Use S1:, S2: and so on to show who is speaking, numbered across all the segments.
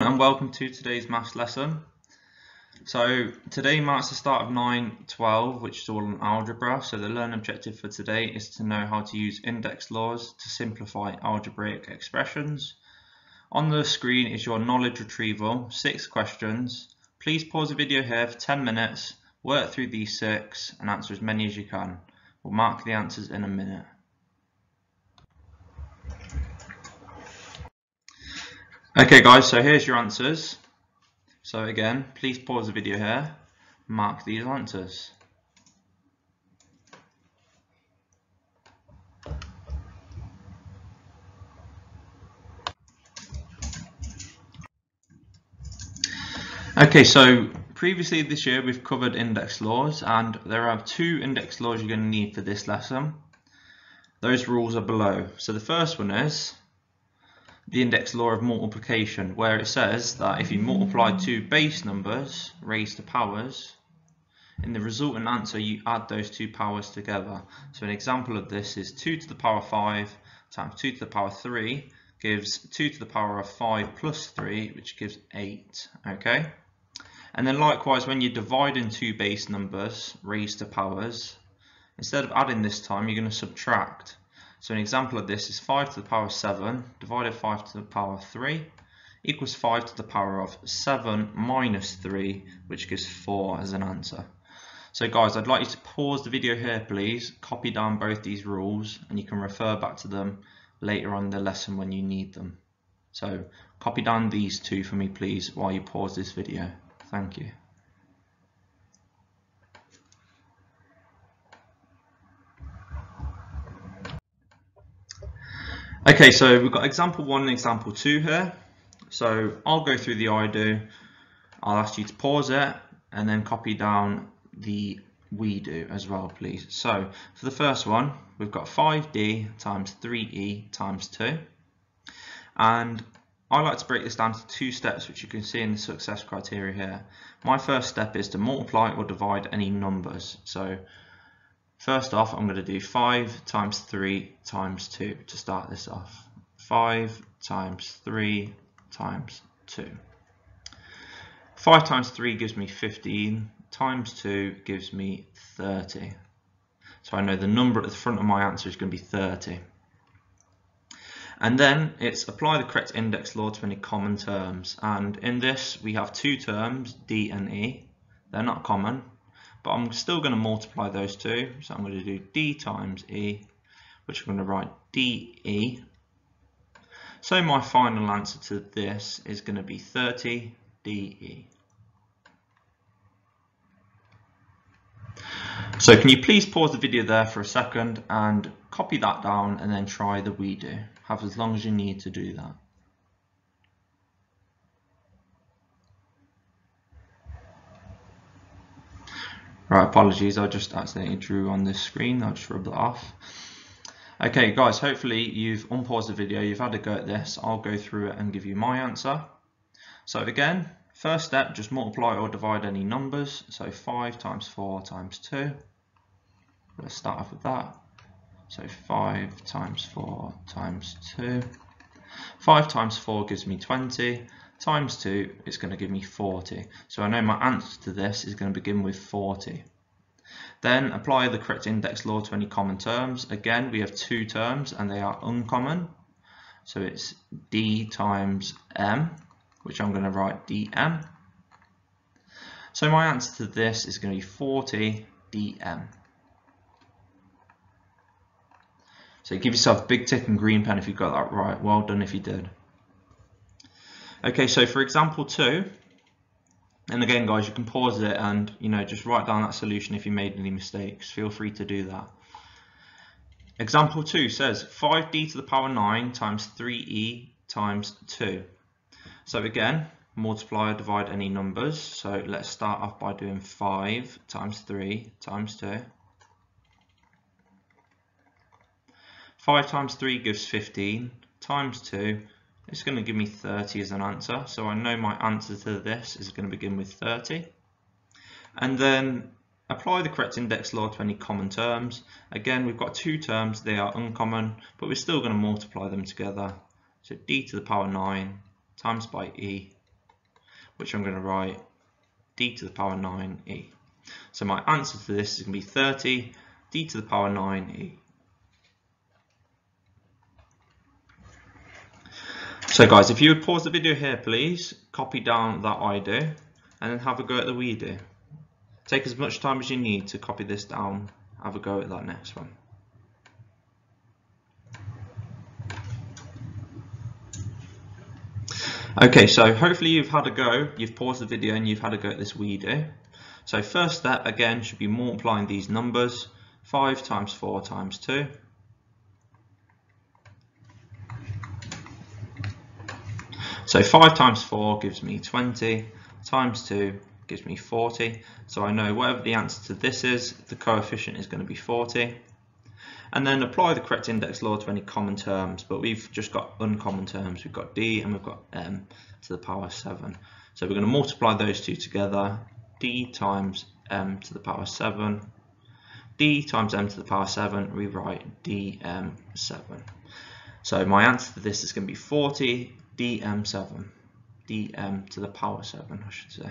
S1: and welcome to today's maths lesson. So today marks the start of 9.12 which is all on algebra so the learning objective for today is to know how to use index laws to simplify algebraic expressions. On the screen is your knowledge retrieval, six questions. Please pause the video here for 10 minutes, work through these six and answer as many as you can. We'll mark the answers in a minute. Okay guys, so here's your answers. So again, please pause the video here, mark these answers. Okay, so previously this year we've covered index laws and there are two index laws you're going to need for this lesson. Those rules are below. So the first one is the index law of multiplication where it says that if you multiply two base numbers raised to powers in the resultant answer you add those two powers together. So an example of this is 2 to the power 5 times 2 to the power 3 gives 2 to the power of 5 plus 3 which gives 8 okay? And then likewise when you're dividing two base numbers raised to powers instead of adding this time you're going to subtract so an example of this is 5 to the power 7 divided 5 to the power 3 equals 5 to the power of 7 minus 3 which gives 4 as an answer. So guys I'd like you to pause the video here please, copy down both these rules and you can refer back to them later on in the lesson when you need them. So copy down these two for me please while you pause this video. Thank you. Okay, so we've got example one and example two here. So I'll go through the I do. I'll ask you to pause it and then copy down the we do as well, please. So for the first one, we've got 5d times 3e times 2. And I like to break this down to two steps, which you can see in the success criteria here. My first step is to multiply or divide any numbers. So First off, I'm going to do 5 times 3 times 2 to start this off. 5 times 3 times 2. 5 times 3 gives me 15, times 2 gives me 30. So I know the number at the front of my answer is going to be 30. And then it's apply the correct index law to any common terms. And in this, we have two terms, D and E. They're not common, but I'm still going to multiply those two. So I'm going to do d times e, which I'm going to write de. So my final answer to this is going to be 30 de. So can you please pause the video there for a second and copy that down and then try the we do. Have as long as you need to do that. Right, apologies, I just accidentally drew on this screen, I'll just rub that off. Okay guys, hopefully you've unpaused the video, you've had a go at this, I'll go through it and give you my answer. So again, first step, just multiply or divide any numbers, so 5 times 4 times 2. Let's start off with that. So 5 times 4 times 2. 5 times 4 gives me 20 times 2 is going to give me 40. So I know my answer to this is going to begin with 40. Then apply the correct index law to any common terms. Again, we have two terms and they are uncommon. So it's d times m, which I'm going to write dm. So my answer to this is going to be 40 dm. So give yourself a big tick and green pen if you got that right. Well done if you did. Okay, so for example two, and again guys, you can pause it and you know just write down that solution if you made any mistakes. Feel free to do that. Example 2 says 5d to the power 9 times 3e times 2. So again, multiply or divide any numbers. So let's start off by doing 5 times 3 times 2. 5 times 3 gives 15 times 2 it's going to give me 30 as an answer. So I know my answer to this is going to begin with 30. And then apply the correct index law to any common terms. Again, we've got two terms, they are uncommon, but we're still going to multiply them together. So d to the power 9 times by e which I'm going to write d to the power 9e. So my answer to this is going to be 30 d to the power 9e. So guys, if you would pause the video here please, copy down that I do, and then have a go at the we do. Take as much time as you need to copy this down, have a go at that next one. Okay, so hopefully you've had a go, you've paused the video and you've had a go at this we do. So first step again should be multiplying these numbers, 5 times 4 times 2. So 5 times 4 gives me 20, times 2 gives me 40. So I know whatever the answer to this is, the coefficient is going to be 40. And then apply the correct index law to any common terms, but we've just got uncommon terms. We've got d and we've got m to the power 7. So we're going to multiply those two together, d times m to the power 7. d times m to the power 7, rewrite dm7. So my answer to this is going to be 40 dm7, dm to the power 7 I should say.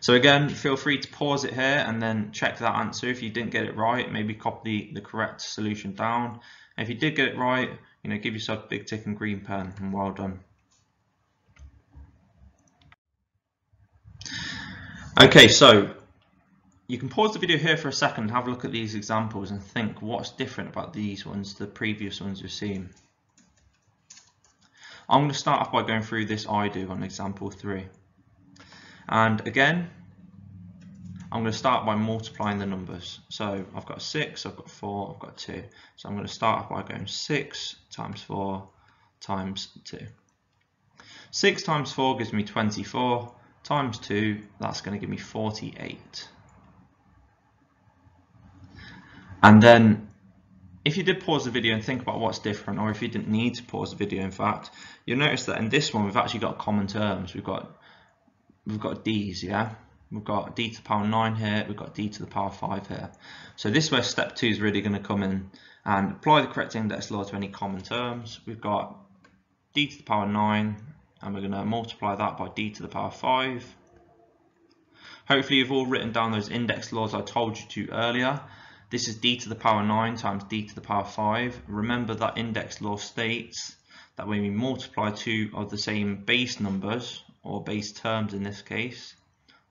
S1: So again, feel free to pause it here and then check that answer. If you didn't get it right, maybe copy the, the correct solution down. And if you did get it right, you know, give yourself a big tick and green pen and well done. Okay, so you can pause the video here for a second, have a look at these examples and think what's different about these ones, the previous ones you've seen. I'm going to start off by going through this I do on example 3. And again, I'm going to start by multiplying the numbers. So I've got 6, I've got 4, I've got 2. So I'm going to start off by going 6 times 4 times 2. 6 times 4 gives me 24, times 2, that's going to give me 48. And then if you did pause the video and think about what's different, or if you didn't need to pause the video, in fact, you'll notice that in this one we've actually got common terms. We've got we've got d's, yeah. We've got d to the power 9 here, we've got d to the power 5 here. So this is where step 2 is really going to come in and apply the correct index law to any common terms. We've got d to the power 9 and we're going to multiply that by d to the power 5. Hopefully you've all written down those index laws I told you to earlier this is d to the power 9 times d to the power 5. Remember that index law states that when we multiply two of the same base numbers, or base terms in this case,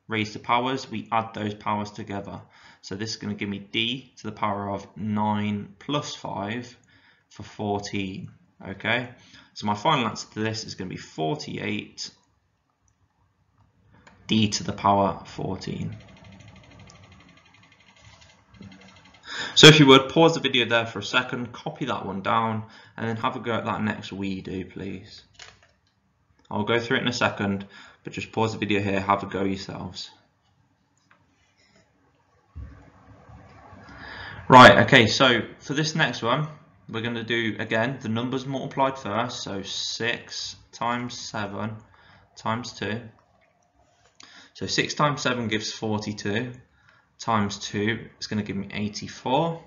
S1: raise the powers, we add those powers together. So this is going to give me d to the power of 9 plus 5 for 14. Okay, so my final answer to this is going to be 48 d to the power 14. So if you would, pause the video there for a second, copy that one down, and then have a go at that next we do, please. I'll go through it in a second, but just pause the video here, have a go yourselves. Right, okay, so for this next one, we're going to do, again, the numbers multiplied first, so 6 times 7 times 2. So 6 times 7 gives 42 times 2 is going to give me 84.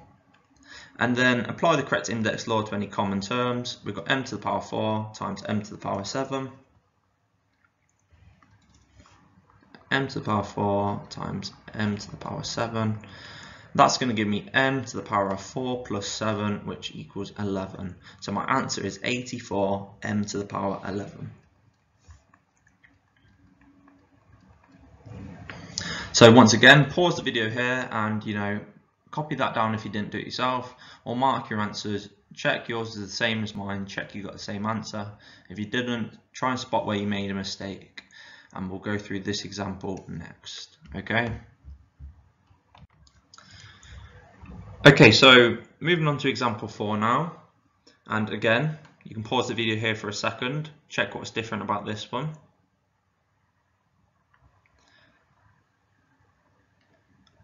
S1: And then apply the correct index law to any common terms. We've got m to the power 4 times m to the power 7. m to the power 4 times m to the power 7. That's going to give me m to the power of 4 plus 7, which equals 11. So my answer is 84 m to the power 11. So once again, pause the video here and, you know, copy that down if you didn't do it yourself or mark your answers. Check yours is the same as mine. Check you got the same answer. If you didn't, try and spot where you made a mistake. And we'll go through this example next. Okay. Okay, so moving on to example four now. And again, you can pause the video here for a second. Check what's different about this one.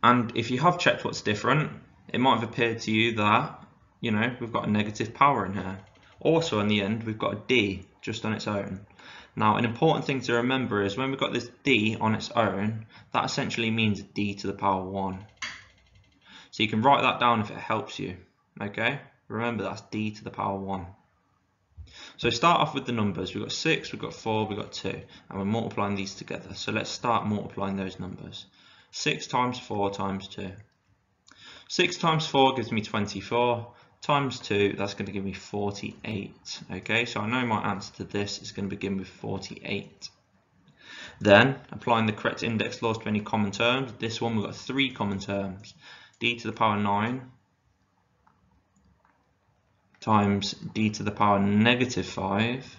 S1: And if you have checked what's different, it might have appeared to you that, you know, we've got a negative power in here. Also in the end, we've got a D just on its own. Now, an important thing to remember is when we've got this D on its own, that essentially means D to the power 1. So you can write that down if it helps you, okay? Remember that's D to the power 1. So start off with the numbers. We've got 6, we've got 4, we've got 2. And we're multiplying these together. So let's start multiplying those numbers. 6 times 4 times 2. 6 times 4 gives me 24. Times 2, that's going to give me 48. Okay, so I know my answer to this is going to begin with 48. Then, applying the correct index laws to any common terms, this one we've got three common terms. d to the power 9 times d to the power negative 5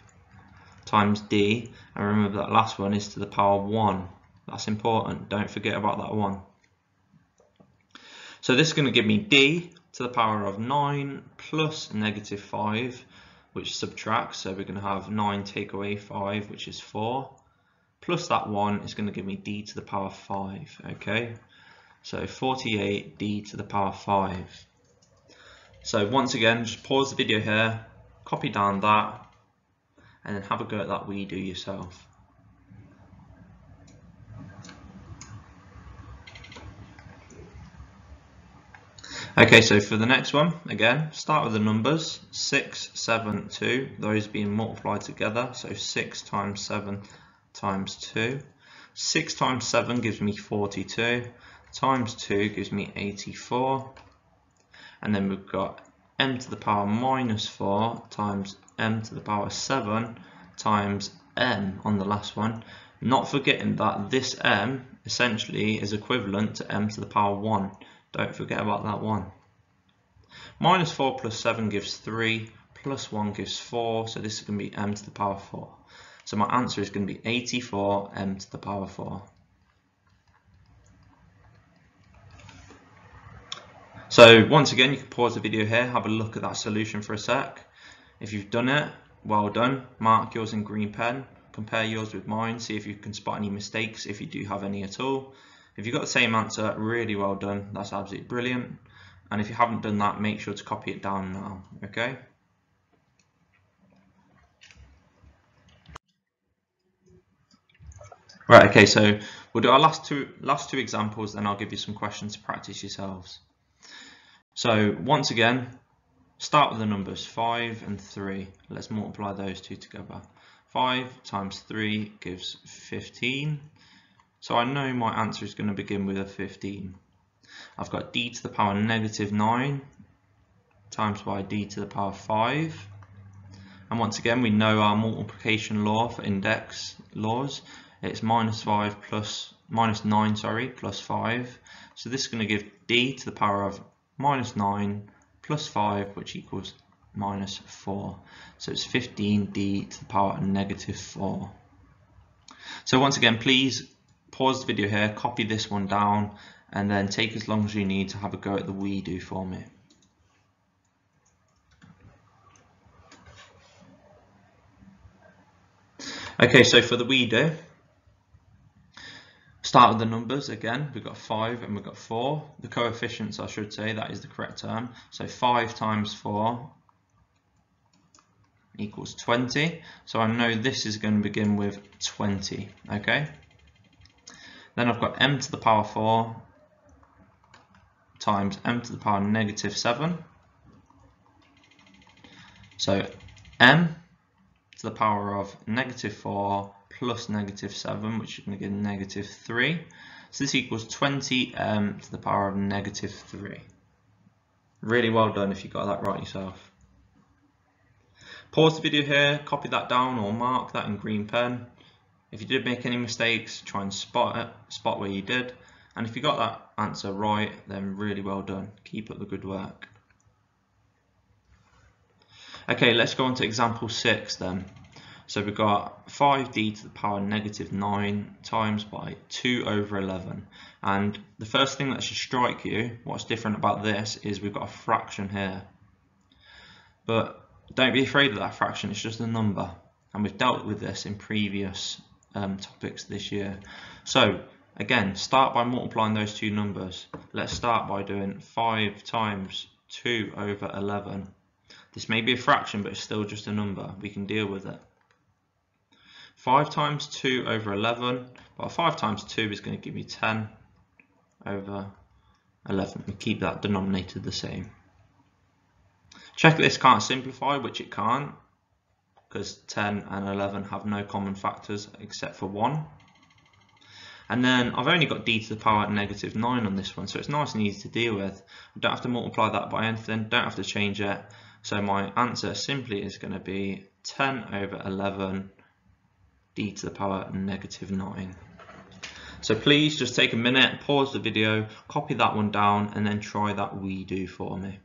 S1: times d, and remember that last one is to the power 1. That's important, don't forget about that one. So this is going to give me d to the power of 9 plus negative 5, which subtracts, so we're going to have 9 take away 5, which is 4 plus that 1 is going to give me d to the power 5 okay? So 48 d to the power 5 so once again just pause the video here copy down that and then have a go at that we do yourself Okay, so for the next one, again, start with the numbers, 6, 7, 2, those being multiplied together, so 6 times 7 times 2. 6 times 7 gives me 42, times 2 gives me 84. And then we've got m to the power minus 4 times m to the power 7 times m on the last one. Not forgetting that this m essentially is equivalent to m to the power 1. Don't forget about that one. Minus 4 plus 7 gives 3, plus 1 gives 4, so this is going to be m to the power 4. So my answer is going to be 84 m to the power 4. So once again, you can pause the video here, have a look at that solution for a sec. If you've done it, well done. Mark yours in green pen, compare yours with mine, see if you can spot any mistakes, if you do have any at all. If you've got the same answer, really well done. That's absolutely brilliant. And if you haven't done that, make sure to copy it down now, okay? Right, okay, so we'll do our last two last two examples, then I'll give you some questions to practice yourselves. So once again, start with the numbers 5 and 3. Let's multiply those two together. 5 times 3 gives 15. So I know my answer is going to begin with a 15. I've got d to the power negative 9 times by d to the power 5. And once again, we know our multiplication law for index laws it's minus 5 plus minus 9 sorry plus 5 so this is going to give d to the power of minus 9 plus 5 which equals minus 4 so it's 15d to the power of negative 4 so once again please pause the video here copy this one down and then take as long as you need to have a go at the we do for me okay so for the we do Start with the numbers again. We've got 5 and we've got 4. The coefficients, I should say, that is the correct term. So 5 times 4 equals 20. So I know this is going to begin with 20. Okay. Then I've got m to the power 4 times m to the power negative 7. So m to the power of negative 4 plus negative 7, which is going to give negative 3. So this equals 20m um, to the power of negative 3. Really well done if you got that right yourself. Pause the video here, copy that down or mark that in green pen. If you did make any mistakes, try and spot it, spot where you did. And if you got that answer right, then really well done. Keep up the good work. Okay, let's go on to example 6 then. So we've got 5d to the power negative 9 times by 2 over 11. And the first thing that should strike you, what's different about this, is we've got a fraction here. But don't be afraid of that fraction, it's just a number. And we've dealt with this in previous um, topics this year. So again, start by multiplying those two numbers. Let's start by doing 5 times 2 over 11. This may be a fraction, but it's still just a number. We can deal with it. 5 times 2 over 11. Well, 5 times 2 is going to give me 10 over 11. We keep that denominator the same. Check this can't simplify, which it can't. Because 10 and 11 have no common factors except for 1. And then I've only got d to the power negative 9 on this one, so it's nice and easy to deal with. I don't have to multiply that by anything, don't have to change it. So my answer simply is going to be 10 over 11 d to the power negative 9. So please just take a minute, pause the video, copy that one down, and then try that we do for me.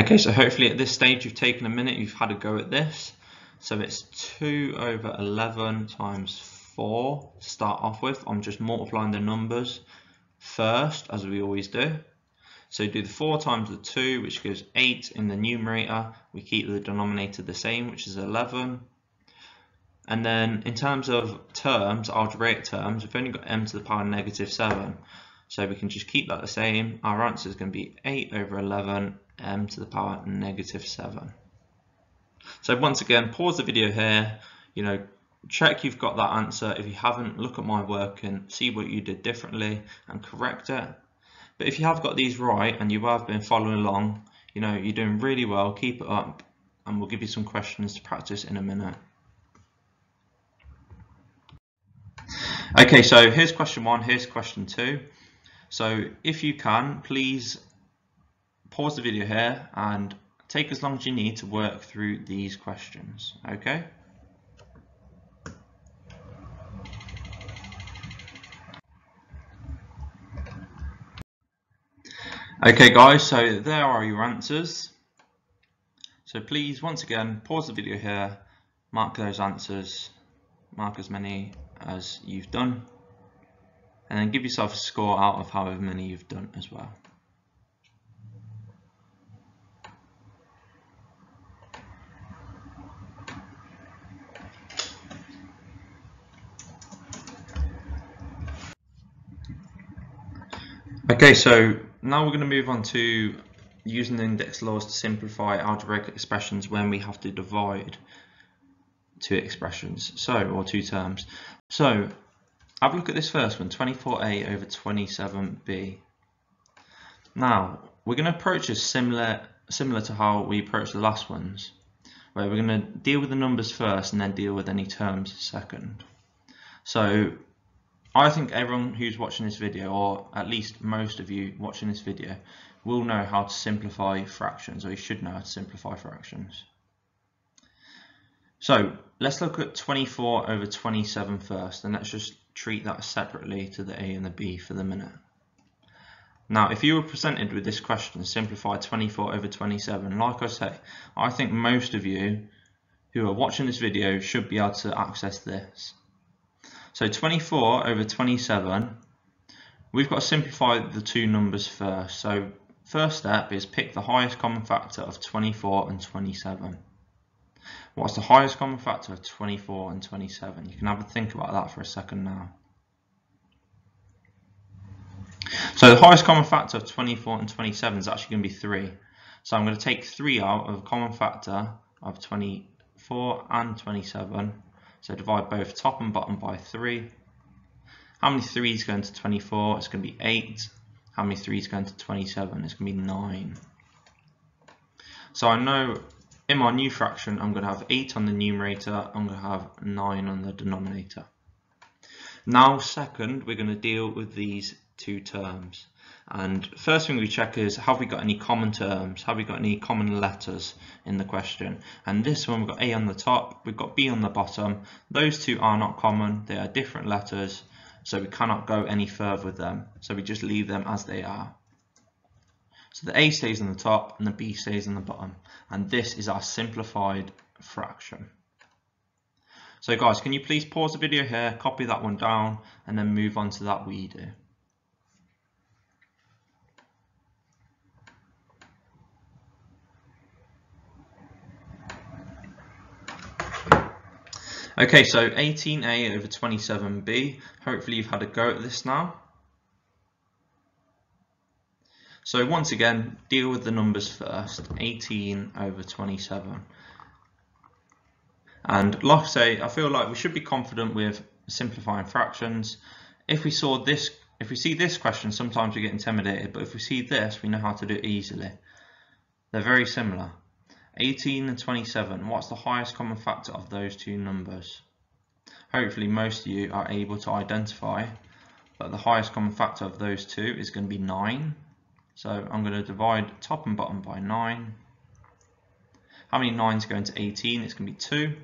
S1: Okay, so hopefully at this stage you've taken a minute, you've had a go at this. So it's 2 over 11 times 4 to start off with. I'm just multiplying the numbers first, as we always do. So do the 4 times the 2, which gives 8 in the numerator. We keep the denominator the same, which is 11. And then in terms of terms, algebraic terms, we've only got m to the power negative 7. So we can just keep that the same. Our answer is going to be 8 over 11 m to the power negative 7. So once again, pause the video here, you know, check you've got that answer. If you haven't, look at my work and see what you did differently and correct it. But if you have got these right and you have been following along, you know, you're doing really well, keep it up and we'll give you some questions to practice in a minute. Okay, so here's question one, here's question two. So if you can, please pause the video here and take as long as you need to work through these questions, okay? Okay guys, so there are your answers. So please, once again, pause the video here, mark those answers, mark as many as you've done, and then give yourself a score out of however many you've done as well. Okay, so now we're going to move on to using index laws to simplify algebraic expressions when we have to divide two expressions, so or two terms. So have a look at this first one, 24a over 27b. Now we're going to approach this similar similar to how we approached the last ones, where we're going to deal with the numbers first and then deal with any terms second. So I think everyone who's watching this video, or at least most of you watching this video, will know how to simplify fractions, or you should know how to simplify fractions. So let's look at 24 over 27 first, and let's just treat that separately to the a and the b for the minute. Now, if you were presented with this question, simplify 24 over 27, like I say, I think most of you who are watching this video should be able to access this. So 24 over 27, we've got to simplify the two numbers first. So first step is pick the highest common factor of 24 and 27. What's the highest common factor of 24 and 27? You can have a think about that for a second now. So the highest common factor of 24 and 27 is actually going to be 3. So I'm going to take 3 out of a common factor of 24 and 27 so divide both top and bottom by 3. How many 3's going to 24? It's going to be 8. How many 3's going to 27? It's going to be 9. So I know in my new fraction I'm going to have 8 on the numerator, I'm going to have 9 on the denominator. Now second we're going to deal with these two terms. And first thing we check is, have we got any common terms? Have we got any common letters in the question? And this one, we've got A on the top, we've got B on the bottom. Those two are not common, they are different letters, so we cannot go any further with them. So we just leave them as they are. So the A stays on the top and the B stays on the bottom. And this is our simplified fraction. So guys, can you please pause the video here, copy that one down, and then move on to that we do. Okay, so 18a over 27b. Hopefully you've had a go at this now. So once again, deal with the numbers first. 18 over 27. And like I say, I feel like we should be confident with simplifying fractions. If we saw this if we see this question, sometimes we get intimidated, but if we see this, we know how to do it easily. They're very similar. 18 and 27, what's the highest common factor of those two numbers? Hopefully most of you are able to identify that the highest common factor of those two is going to be 9. So I'm going to divide top and bottom by 9. How many 9s go into 18? It's going to be 2.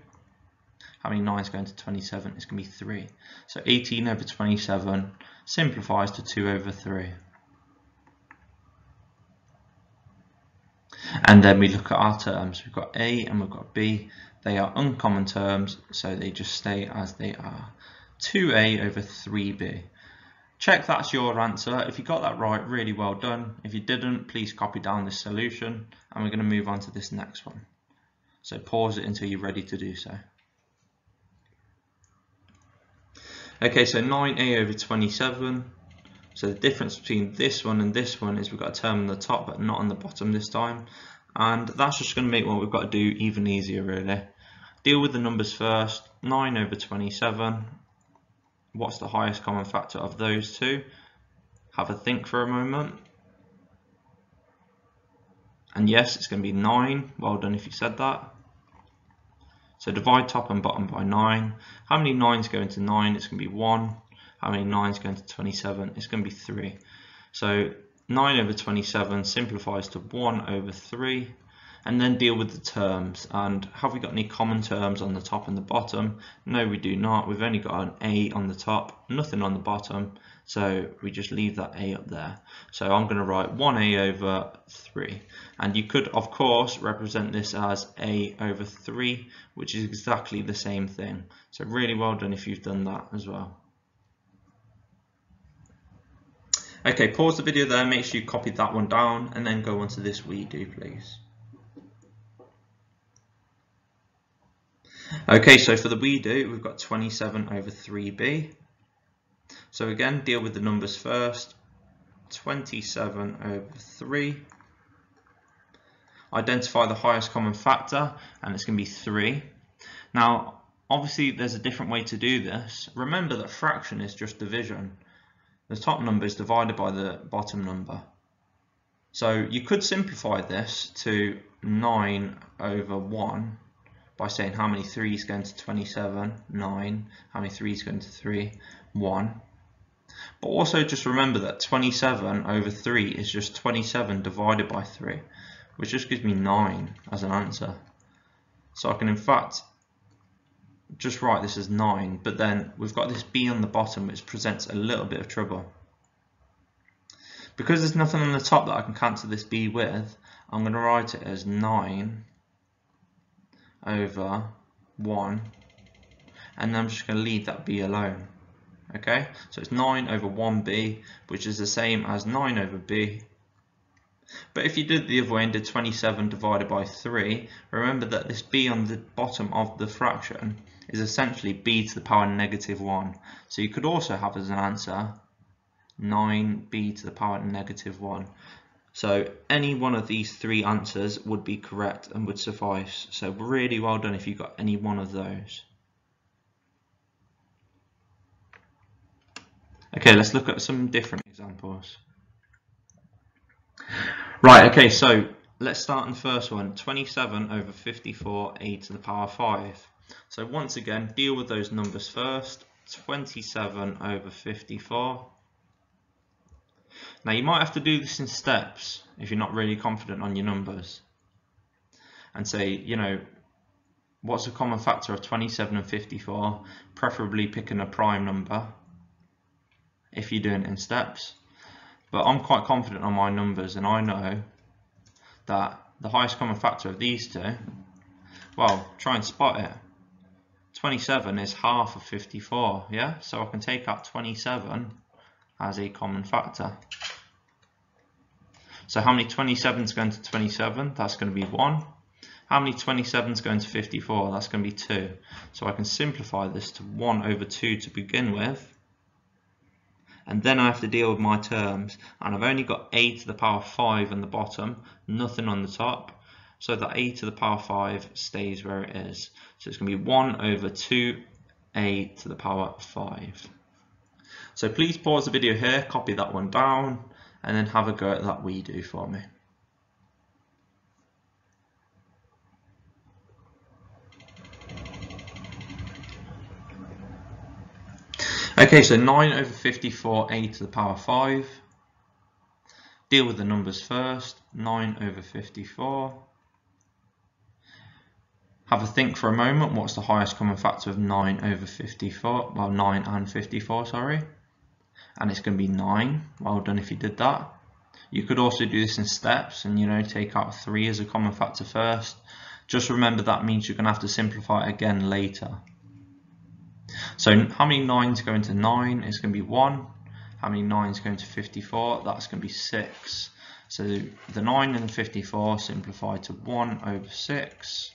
S1: How many 9s go into 27? It's going to be 3. So 18 over 27 simplifies to 2 over 3. And then we look at our terms. We've got A and we've got B. They are uncommon terms, so they just stay as they are. 2A over 3B. Check that's your answer. If you got that right, really well done. If you didn't, please copy down this solution and we're going to move on to this next one. So pause it until you're ready to do so. Okay, so 9a over 27. So the difference between this one and this one is we've got a term on the top but not on the bottom this time. And that's just going to make what we've got to do even easier really. Deal with the numbers first. 9 over 27. What's the highest common factor of those two? Have a think for a moment. And yes, it's going to be 9. Well done if you said that. So divide top and bottom by 9. How many 9s go into 9? It's going to be 1. How many 9s go into 27? It's going to be 3. So 9 over 27 simplifies to 1 over 3 and then deal with the terms. And have we got any common terms on the top and the bottom? No we do not. We've only got an a on the top nothing on the bottom. So we just leave that a up there. So I'm going to write 1a over 3 and you could of course represent this as a over 3 which is exactly the same thing. So really well done if you've done that as well Okay, pause the video there, make sure you copy that one down and then go on to this we do please. Okay, so for the we do, we've got 27 over 3b. So again, deal with the numbers first. 27 over 3. Identify the highest common factor, and it's going to be 3. Now, obviously, there's a different way to do this. Remember that fraction is just division. The top number is divided by the bottom number. So you could simplify this to 9 over 1 by saying how many 3's go into 27, 9, how many 3's go into 3, 1. But also just remember that 27 over 3 is just 27 divided by 3, which just gives me 9 as an answer. So I can in fact just write this as 9, but then we've got this b on the bottom which presents a little bit of trouble. Because there's nothing on the top that I can cancel this b with, I'm going to write it as 9 over 1 and then I'm just going to leave that b alone okay so it's 9 over 1b which is the same as 9 over b but if you did the other way and did 27 divided by 3 remember that this b on the bottom of the fraction is essentially b to the power negative 1 so you could also have as an answer 9b to the power negative 1 so any one of these three answers would be correct and would suffice. So really well done if you got any one of those. Okay, let's look at some different examples. Right, okay, so let's start on the first one. 27 over 54, a to the power 5. So once again, deal with those numbers first. 27 over 54 now you might have to do this in steps if you're not really confident on your numbers and say, you know, what's a common factor of 27 and 54, preferably picking a prime number if you're doing it in steps. But I'm quite confident on my numbers and I know that the highest common factor of these two, well, try and spot it. 27 is half of 54, yeah? So I can take out 27 as a common factor. So how many 27s going to 27? That's going to be 1. How many 27s going to 54? That's going to be 2. So I can simplify this to 1 over 2 to begin with. And then I have to deal with my terms. And I've only got a to the power 5 on the bottom, nothing on the top. So that a to the power 5 stays where it is. So it's going to be 1 over 2a to the power 5. So please pause the video here, copy that one down, and then have a go at that we do for me. Okay, so 9 over 54, a to the power 5. Deal with the numbers first. 9 over 54. Have a think for a moment. What's the highest common factor of 9 over 54? Well, 9 and 54, sorry. And it's going to be 9. Well done if you did that. You could also do this in steps and, you know, take out 3 as a common factor first. Just remember that means you're going to have to simplify again later. So how many 9s go into 9? It's going to be 1. How many 9s go into 54? That's going to be 6. So the 9 and 54 simplify to 1 over 6.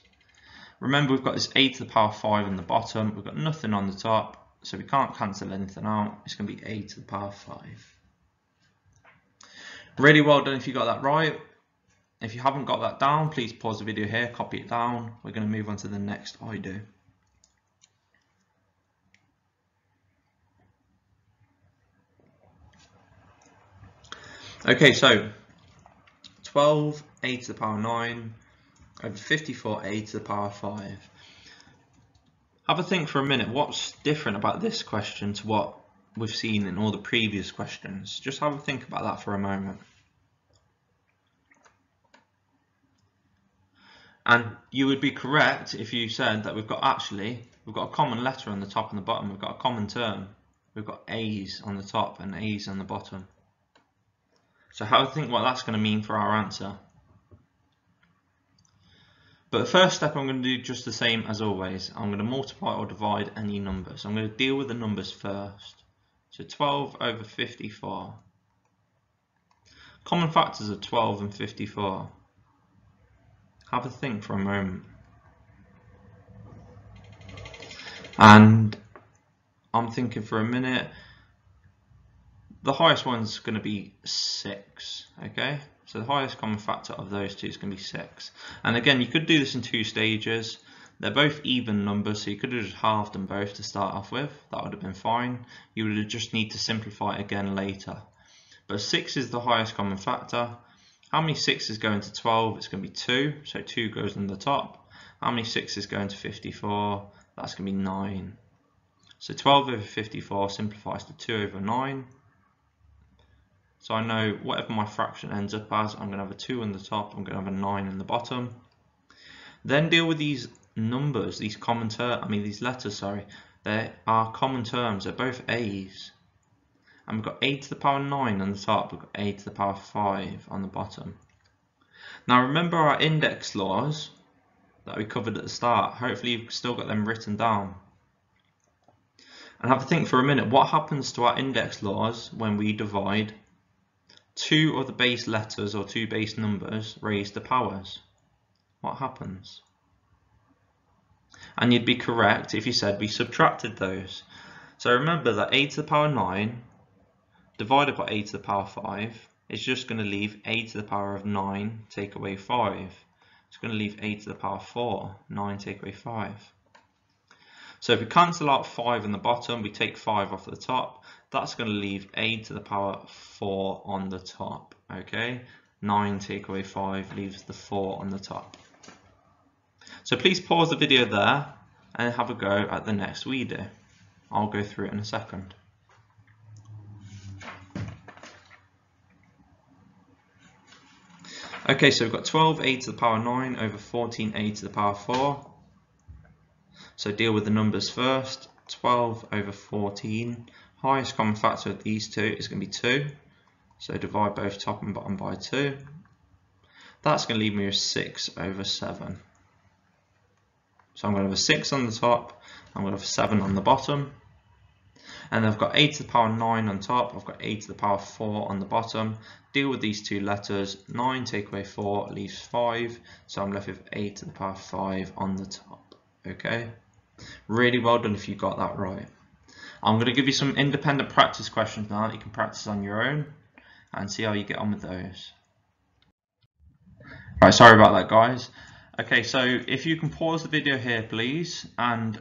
S1: Remember we've got this a to the power 5 in the bottom. We've got nothing on the top. So we can't cancel anything out. It's going to be a to the power 5. Really well done if you got that right. If you haven't got that down, please pause the video here, copy it down. We're going to move on to the next I do. Okay, so 12 a to the power 9 over 54 a to the power 5. Have a think for a minute, what's different about this question to what we've seen in all the previous questions? Just have a think about that for a moment. And you would be correct if you said that we've got actually, we've got a common letter on the top and the bottom, we've got a common term. We've got A's on the top and A's on the bottom. So have a think what that's going to mean for our answer. But the first step I'm going to do just the same as always. I'm going to multiply or divide any numbers. I'm going to deal with the numbers first. So 12 over 54. Common factors of 12 and 54. Have a think for a moment. And I'm thinking for a minute the highest one's going to be 6, okay? So the highest common factor of those two is going to be 6. And again, you could do this in two stages. They're both even numbers, so you could have just halved them both to start off with. That would have been fine. You would just need to simplify again later. But 6 is the highest common factor. How many 6s go into 12? It's going to be 2, so 2 goes on the top. How many 6s go into 54? That's going to be 9. So 12 over 54 simplifies to 2 over 9. So I know whatever my fraction ends up as, I'm going to have a 2 on the top, I'm going to have a 9 in the bottom. Then deal with these numbers, these common terms, I mean these letters, sorry. They are common terms, they're both A's. And we've got a to the power 9 on the top, we've got a to the power 5 on the bottom. Now remember our index laws that we covered at the start. Hopefully you've still got them written down. And have a think for a minute, what happens to our index laws when we divide two of the base letters or two base numbers raised to powers, what happens? And you'd be correct if you said we subtracted those. So remember that a to the power 9 divided by a to the power 5 is just going to leave a to the power of 9 take away 5. It's going to leave a to the power 4, 9 take away 5. So if we cancel out 5 in the bottom, we take 5 off the top, that's going to leave a to the power 4 on the top. Okay, 9 take away 5 leaves the 4 on the top. So please pause the video there and have a go at the next we do. I'll go through it in a second. Okay, so we've got 12a to the power 9 over 14a to the power 4. So deal with the numbers first. 12 over 14. Highest common factor of these two is going to be 2. So divide both top and bottom by 2. That's going to leave me with 6 over 7. So I'm going to have a 6 on the top, I'm going to have a 7 on the bottom. And I've got a to the power 9 on top, I've got a to the power 4 on the bottom. Deal with these two letters, 9 take away 4 leaves 5, so I'm left with a to the power 5 on the top. Okay. Really well done if you got that right. I'm going to give you some independent practice questions now that you can practice on your own and see how you get on with those. Right, sorry about that guys. Okay, so if you can pause the video here please and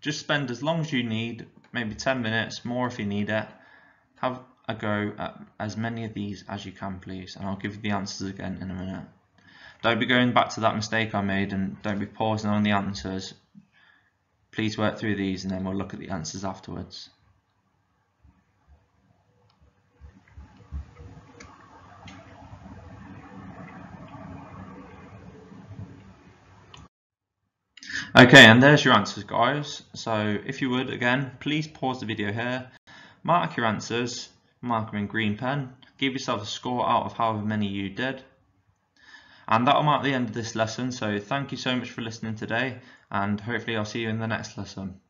S1: just spend as long as you need, maybe 10 minutes, more if you need it, have a go at as many of these as you can please and I'll give you the answers again in a minute. Don't be going back to that mistake I made and don't be pausing on the answers. Please work through these and then we'll look at the answers afterwards. Okay, and there's your answers, guys. So if you would, again, please pause the video here, mark your answers, mark them in green pen, give yourself a score out of however many you did. And that'll mark the end of this lesson. So thank you so much for listening today, and hopefully I'll see you in the next lesson.